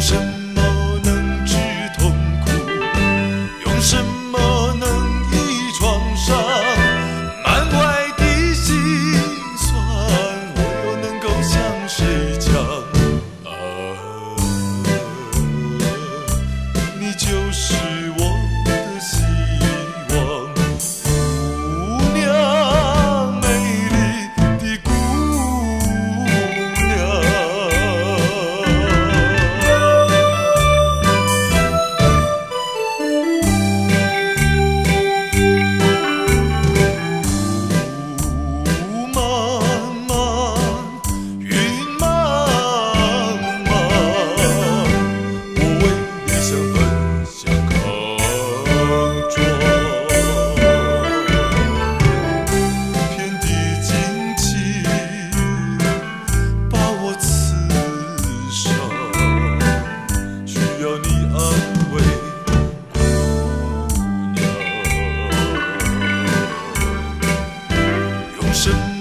生。ocean